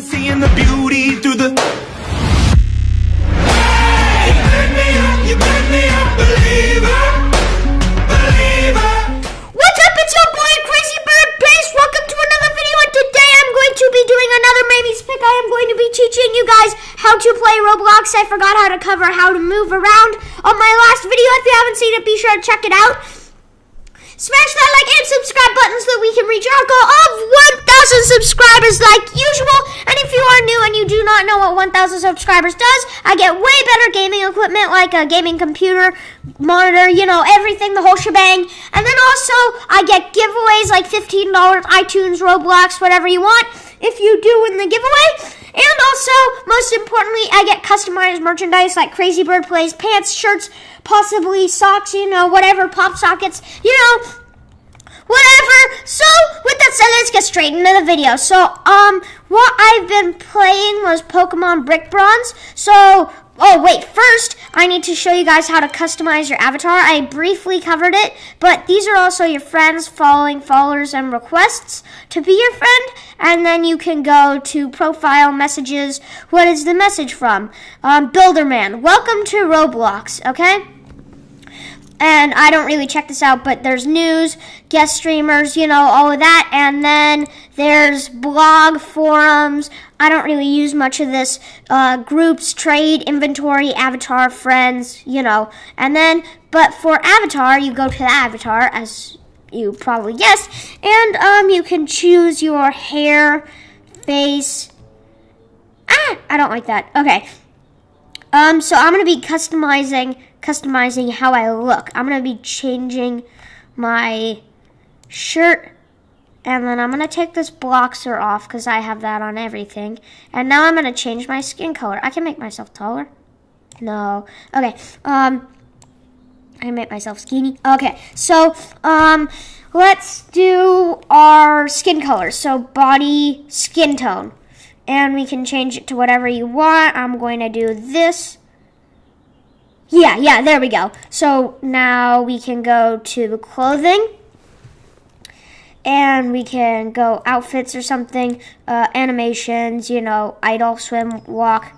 seeing the beauty through the. What's up? It's your boy Crazy Bird. Welcome to another video, and today I'm going to be doing another Pick. I am going to be teaching you guys how to play Roblox. I forgot how to cover how to move around on my last video. If you haven't seen it, be sure to check it out. Smash that like and subscribe button so that we can reach our goal of 1,000 subscribers like usual. And if you are and you do not know what 1,000 subscribers does, I get way better gaming equipment like a gaming computer, monitor, you know, everything, the whole shebang. And then also, I get giveaways like $15 iTunes, Roblox, whatever you want if you do win the giveaway. And also, most importantly, I get customized merchandise like Crazy Bird Plays pants, shirts, possibly socks, you know, whatever, pop sockets, you know, whatever. So, with that said, let's get straight into the video. So, um, what I've been playing was Pokemon Brick Bronze. So, oh, wait, first, I need to show you guys how to customize your avatar. I briefly covered it, but these are also your friends, following, followers, and requests to be your friend. And then you can go to profile messages. What is the message from? Um, Builderman, welcome to Roblox, okay? And I don't really check this out, but there's news, guest streamers, you know, all of that, and then there's blog forums. I don't really use much of this. Uh, groups, trade, inventory, avatar, friends, you know, and then, but for avatar, you go to the avatar, as you probably guessed, and um, you can choose your hair, face. Ah, I don't like that. Okay. Um, so I'm gonna be customizing customizing how I look. I'm to be changing my shirt and then I'm to take this boxer off because I have that on everything. And now I'm to change my skin color. I can make myself taller. No. Okay. Um, I make myself skinny. Okay. So, um, let's do our skin color. So, body skin tone. And we can change it to whatever you want. I'm going to do this. Yeah, yeah, there we go. So now we can go to the clothing. And we can go outfits or something, uh, animations, you know, idle, swim, walk,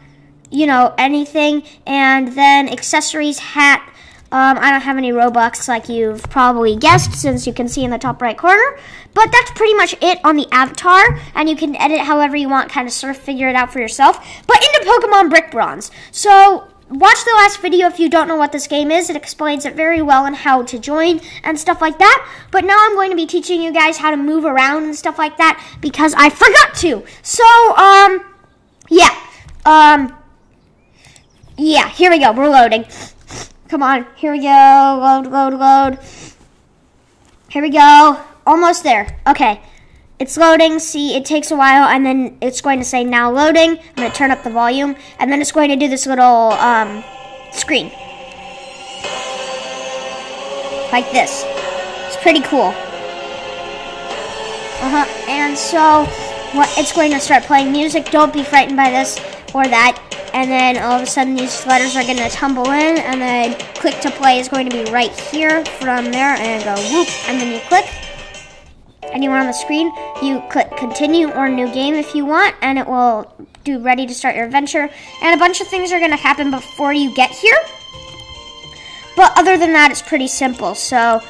you know, anything. And then accessories, hat. Um, I don't have any Robux like you've probably guessed since you can see in the top right corner. But that's pretty much it on the avatar. And you can edit however you want, kind of sort of figure it out for yourself. But into Pokemon Brick Bronze. So watch the last video if you don't know what this game is. It explains it very well and how to join and stuff like that. But now I'm going to be teaching you guys how to move around and stuff like that because I forgot to. So, um, yeah. Um, yeah, here we go. We're loading. Come on. Here we go. Load, load, load. Here we go. Almost there. Okay. It's loading. See, it takes a while, and then it's going to say now loading. I'm going to turn up the volume, and then it's going to do this little um, screen. Like this. It's pretty cool. Uh-huh. And so, what it's going to start playing music. Don't be frightened by this or that. And then all of a sudden these letters are going to tumble in, and then click to play is going to be right here from there, and go whoop, and then you click anywhere on the screen. You click continue or new game if you want, and it will do ready to start your adventure. And a bunch of things are going to happen before you get here. But other than that, it's pretty simple. So